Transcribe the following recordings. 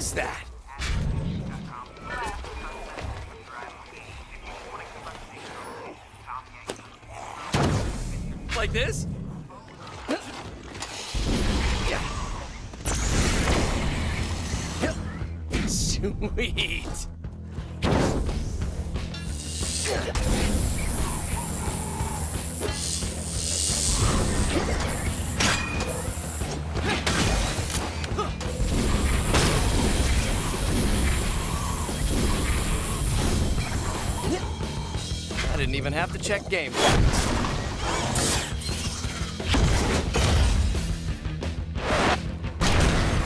is that? Like this? Sweet. didn't even have to check game.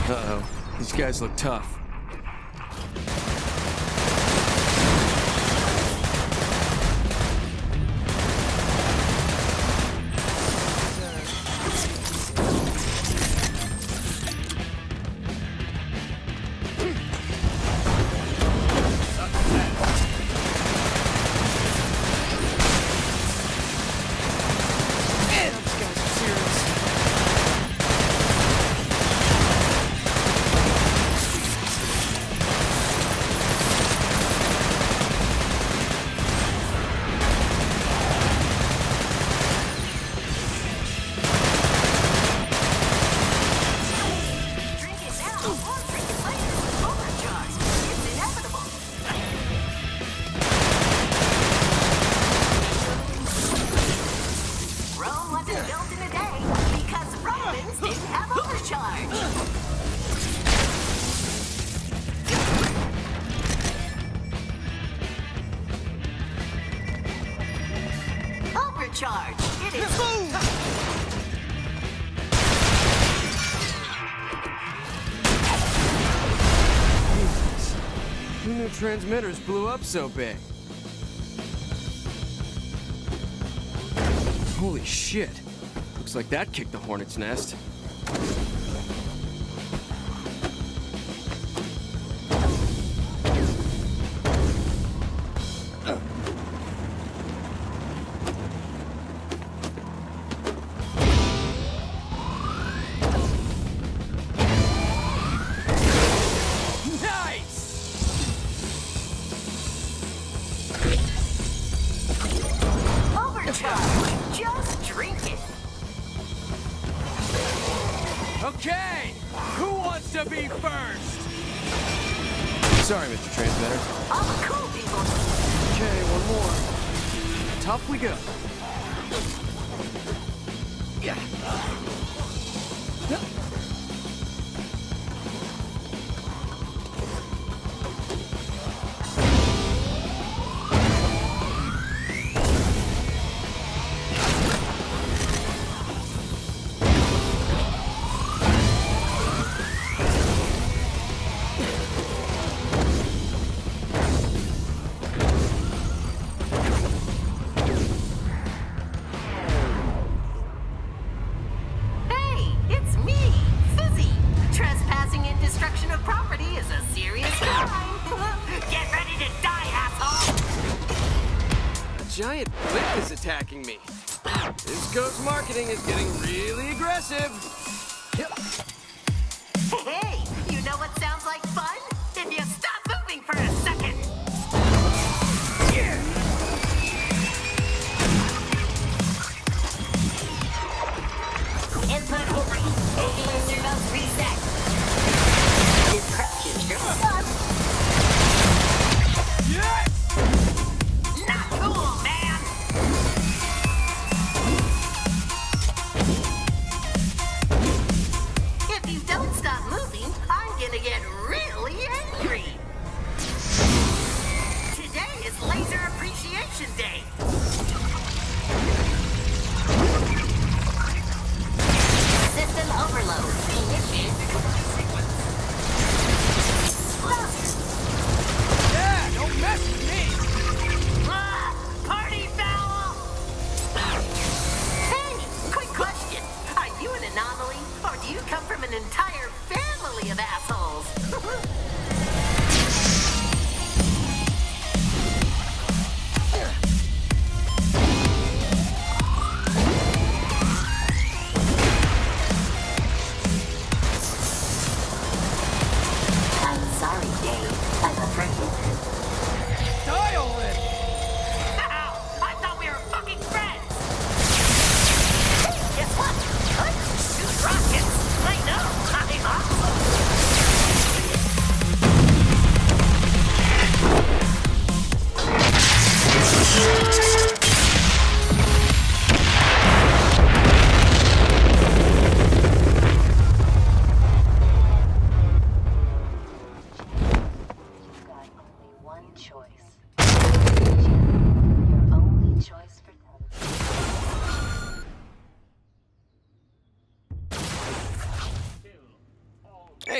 Uh-oh. These guys look tough. transmitters blew up so big. Holy shit. Looks like that kicked the hornet's nest. marketing is good. assholes.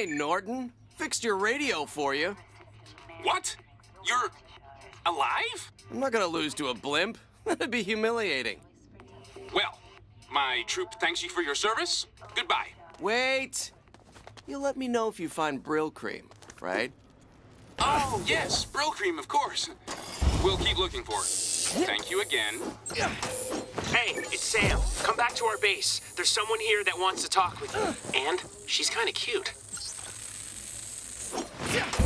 Norton. Fixed your radio for you. What? You're alive? I'm not gonna lose to a blimp. That'd be humiliating. Well, my troop thanks you for your service. Goodbye. Wait! You'll let me know if you find Brill Cream, right? Oh, yes, Brill Cream, of course. We'll keep looking for it. Thank you again. Hey, it's Sam. Come back to our base. There's someone here that wants to talk with you. And she's kind of cute. What's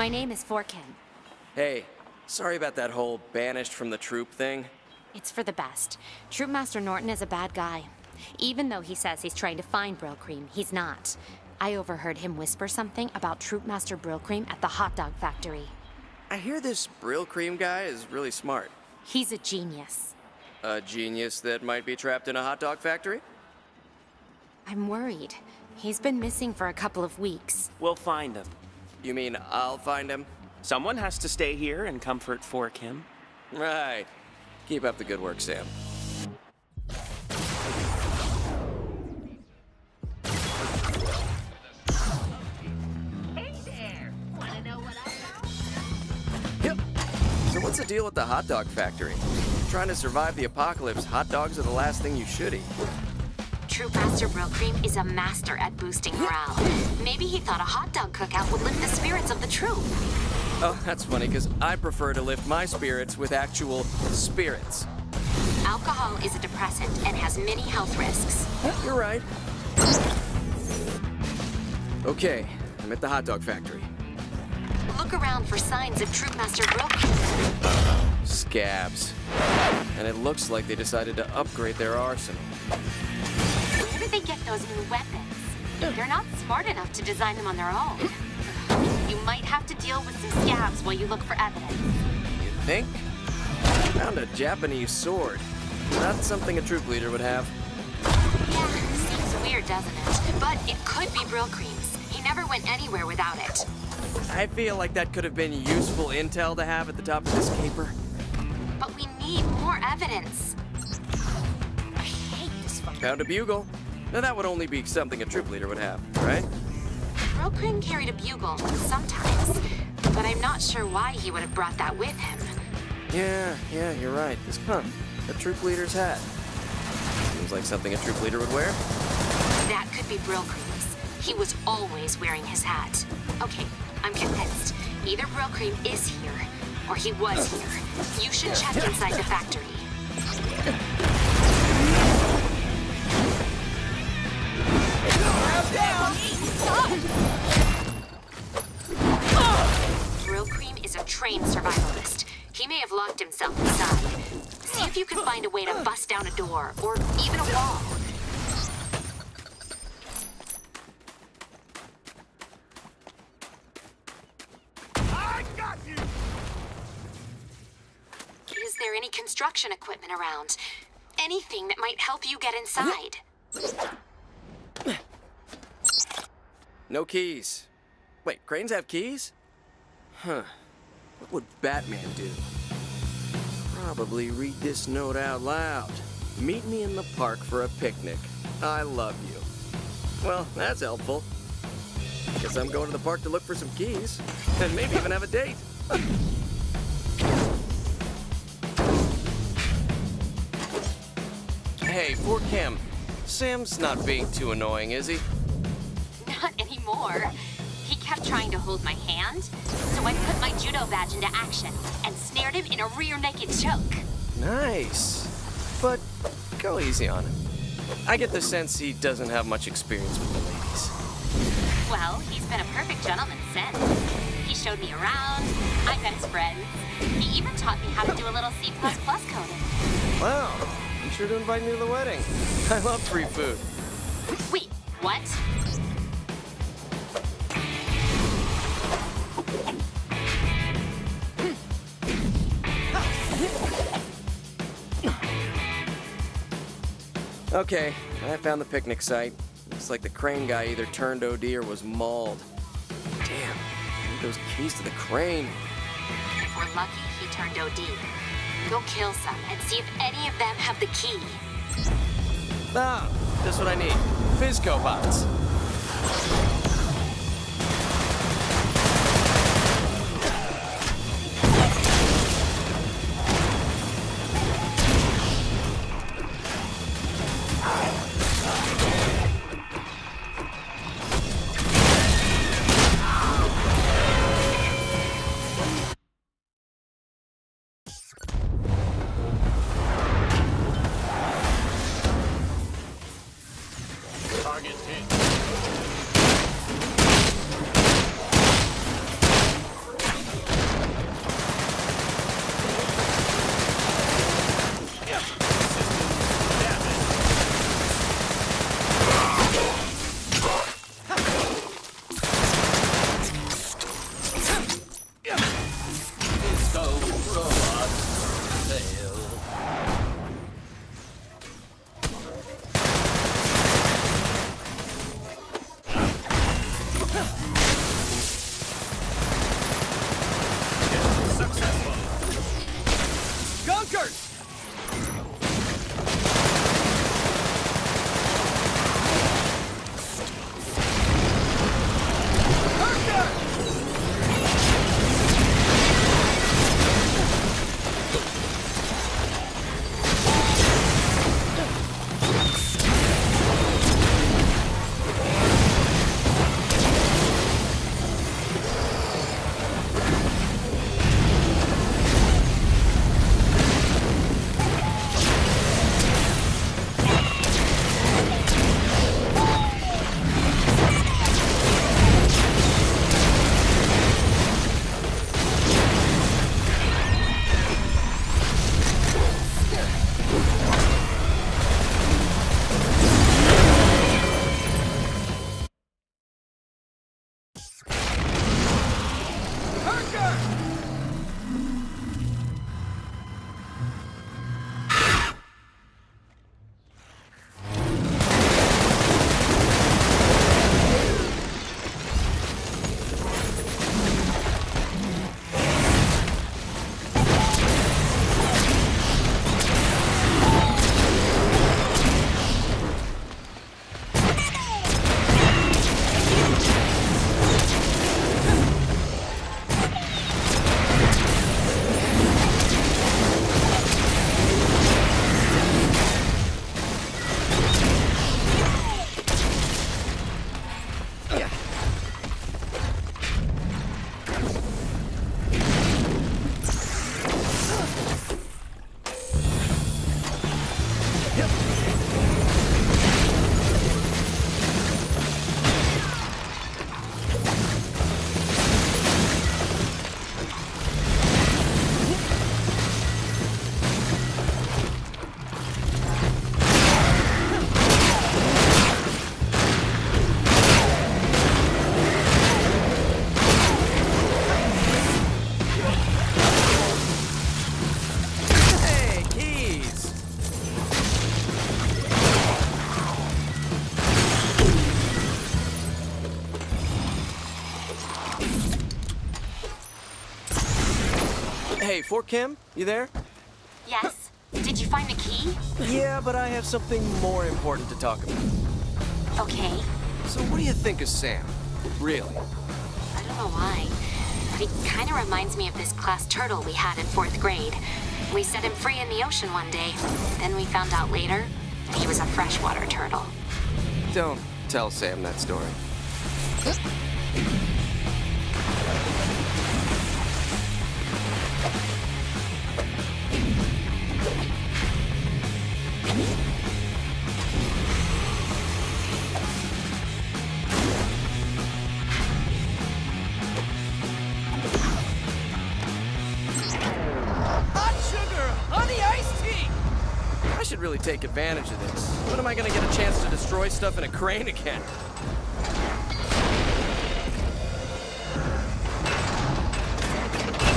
My name is Forkin. Hey, sorry about that whole banished from the troop thing. It's for the best. Troopmaster Norton is a bad guy. Even though he says he's trying to find Brill Cream, he's not. I overheard him whisper something about Troopmaster Brill Cream at the hot dog factory. I hear this Brill Cream guy is really smart. He's a genius. A genius that might be trapped in a hot dog factory? I'm worried. He's been missing for a couple of weeks. We'll find him. You mean I'll find him? Someone has to stay here and comfort Forkin. Right. Keep up the good work, Sam. Hey there! Wanna know what I found? Yep. So what's the deal with the hot dog factory? Trying to survive the apocalypse, hot dogs are the last thing you should eat. Troopmaster Brill Cream is a master at boosting morale. Maybe he thought a hot dog cookout would lift the spirits of the troop. Oh, that's funny, because I prefer to lift my spirits with actual spirits. Alcohol is a depressant and has many health risks. You're right. Okay, I'm at the hot dog factory. Look around for signs of Troopmaster Brill Cream. Scabs. And it looks like they decided to upgrade their arsenal. Where did they get those new weapons? They're not smart enough to design them on their own. You might have to deal with some scabs while you look for evidence. You think? Found a Japanese sword. Not something a troop leader would have. Yeah, seems weird, doesn't it? But it could be Brill Cream's. He never went anywhere without it. I feel like that could have been useful intel to have at the top of this caper. But we need more evidence. I hate this fucking... Found a bugle. Now that would only be something a troop leader would have, right? Cream carried a bugle, sometimes. But I'm not sure why he would have brought that with him. Yeah, yeah, you're right. This huh, a troop leader's hat. Seems like something a troop leader would wear. That could be Brill Cream's. He was always wearing his hat. Okay, I'm convinced. Either Brill Cream is here, or he was here. You should check inside the factory. Trained survivalist. He may have locked himself inside. See if you can find a way to bust down a door, or even a wall. Is there any construction equipment around? Anything that might help you get inside? No keys. Wait, cranes have keys? Huh. What would Batman do? Probably read this note out loud. Meet me in the park for a picnic. I love you. Well, that's helpful. Guess I'm going to the park to look for some keys. And maybe even have a date. hey, for Kim. Sam's not being too annoying, is he? Not anymore. He kept trying to hold my hand, so I put my judo badge into action and snared him in a rear naked choke. Nice. But go easy on him. I get the sense he doesn't have much experience with the ladies. Well, he's been a perfect gentleman since. He showed me around, I met his friends. He even taught me how to do a little C++ coding. Wow, be sure to invite me to the wedding. I love free food. Wait, what? Okay, I found the picnic site. Looks like the crane guy either turned OD or was mauled. Damn, I need those keys to the crane. If we're lucky, he turned OD. Go kill some and see if any of them have the key. Ah, just what I need. FizzCo bots. Forkin, you there? Yes. Did you find the key? Yeah, but I have something more important to talk about. Okay. So what do you think of Sam? Really? I don't know why, but he kind of reminds me of this class turtle we had in fourth grade. We set him free in the ocean one day. Then we found out later he was a freshwater turtle. Don't tell Sam that story. Huh? Should really take advantage of this. When am I gonna get a chance to destroy stuff in a crane again?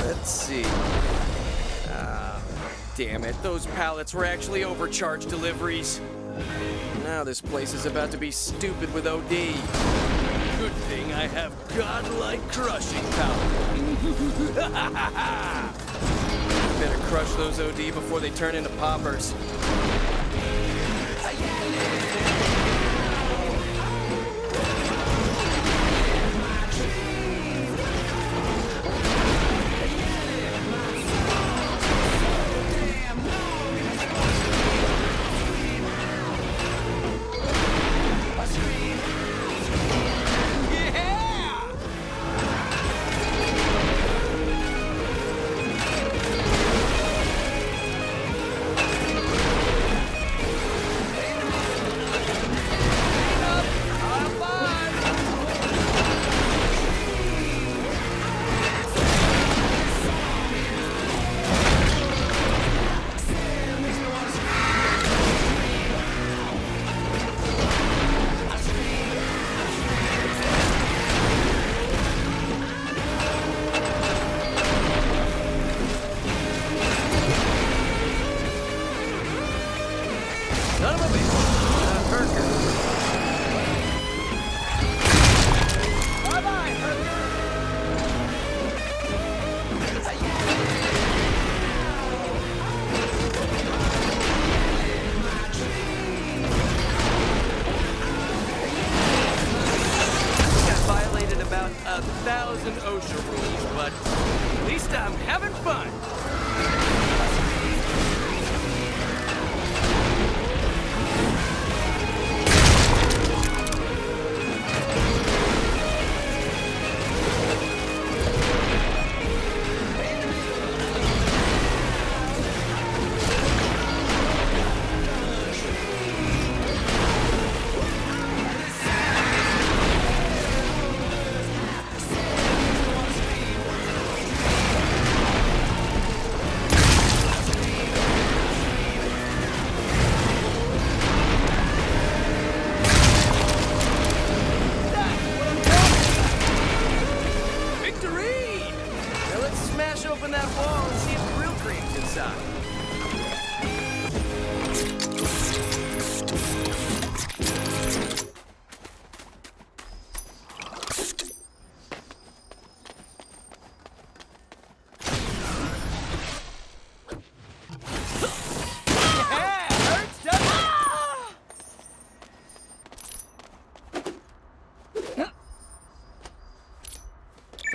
Let's see. Ah, damn it. Those pallets were actually overcharged deliveries. Now this place is about to be stupid with OD. Good thing I have godlike crushing power. Better crush those OD before they turn into poppers.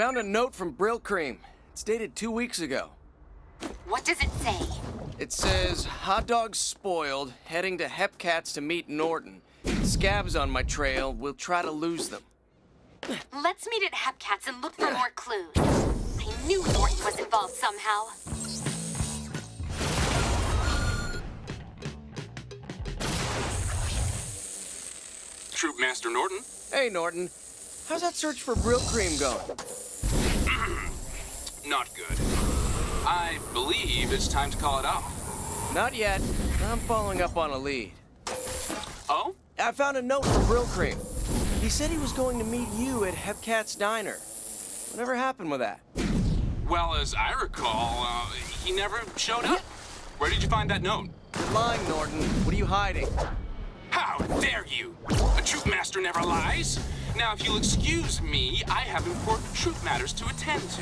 Found a note from Brill Cream. It's dated two weeks ago. What does it say? It says, hot dogs spoiled, heading to Hepcats to meet Norton. Scabs on my trail, we'll try to lose them. Let's meet at Hepcats and look for more clues. I knew Norton was involved somehow. Troop Master Norton? Hey, Norton. How's that search for Brill Cream going? Not good. I believe it's time to call it off. Not yet. I'm following up on a lead. Oh? I found a note from Brill Cream. He said he was going to meet you at Hepcat's Diner. Whatever happened with that? Well, as I recall, uh, he never showed up. Where did you find that note? You're lying, Norton. What are you hiding? How dare you? A troop master never lies. Now, if you'll excuse me, I have important troop matters to attend to.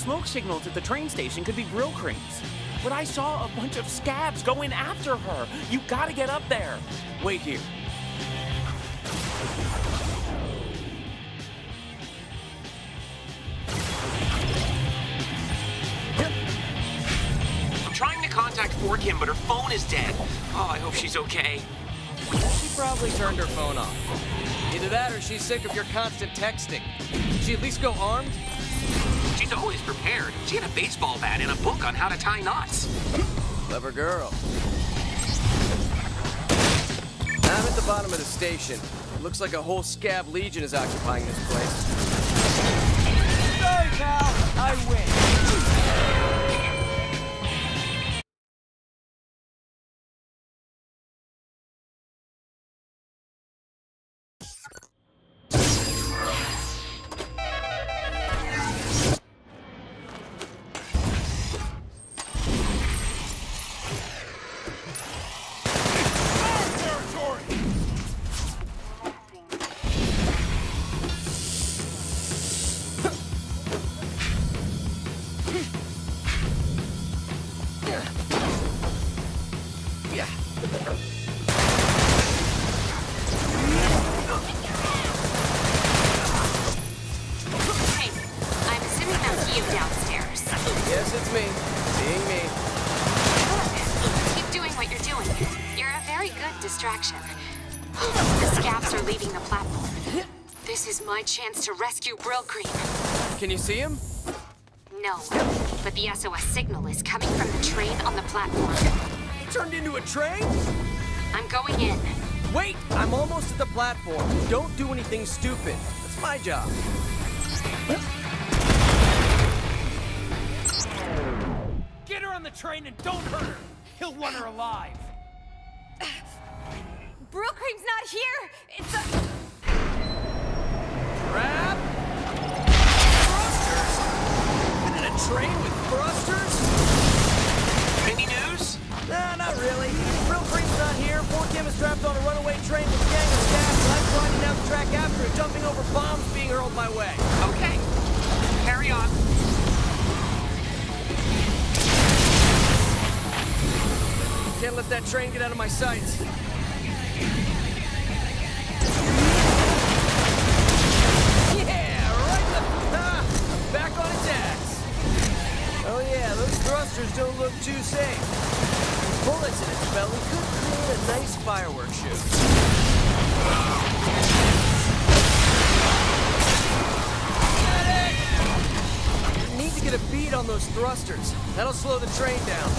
smoke signals at the train station could be Brill Cream's. But I saw a bunch of scabs going after her. You gotta get up there. Wait here. I'm trying to contact Poor Kim, but her phone is dead. Oh, I hope she's okay. She probably turned her phone off. Either that or she's sick of your constant texting. Did She at least go armed? She's always prepared. She had a baseball bat and a book on how to tie knots. Clever girl. I'm at the bottom of the station. Looks like a whole scab legion is occupying this place. Sorry, pal. I win. Chance to Brill Cream. Can you see him? No, but the SOS signal is coming from the train on the platform. He turned into a train? I'm going in. Wait! I'm almost at the platform. Don't do anything stupid. That's my job. Get her on the train and don't hurt her. He'll want her alive. Brill Cream's not here! It's a... Crap! Train with thrusters? Any news? Nah, not really. Brill Cream's not here. Poor Kim is trapped on a runaway train with a gang of scabs, and I'm sliding down the track after it, jumping over bombs being hurled my way. Okay. Carry on. Can't let that train get out of my sights. Yeah, right in the... Ah, back on ass. Oh yeah, those thrusters don't look too safe. Bullets in its belly could create a nice fireworks show. Need to get a beat on those thrusters. That'll slow the train down.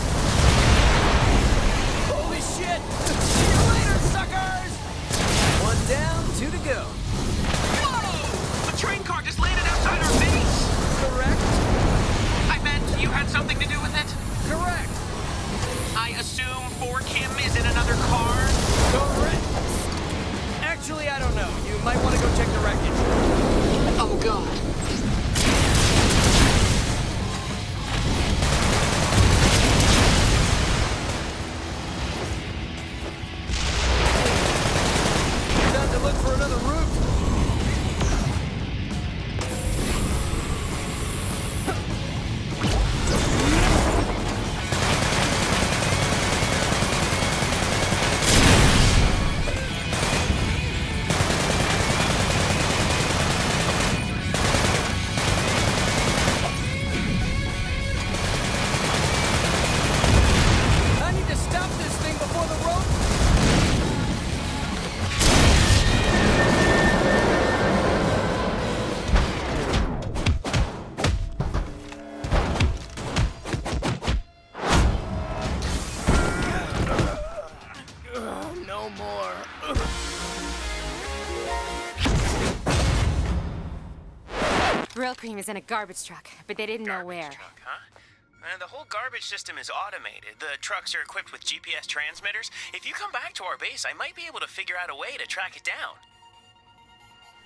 Cream is in a garbage truck, but they didn't know where. Truck, huh? Uh, the whole garbage system is automated. The trucks are equipped with GPS transmitters. If you come back to our base, I might be able to figure out a way to track it down.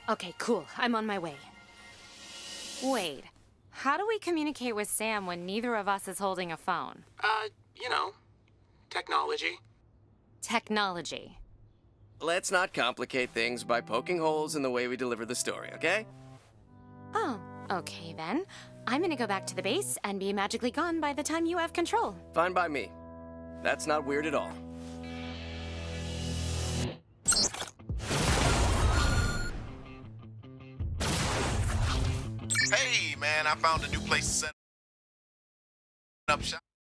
Okay, cool. I'm on my way. Wait, how do we communicate with Sam when neither of us is holding a phone? Uh, you know, technology. Technology. let's not complicate things by poking holes in the way we deliver the story, okay? Oh, okay then. I'm gonna go back to the base and be magically gone by the time you have control. Fine by me. That's not weird at all. Hey, man, I found a new place to set up shop.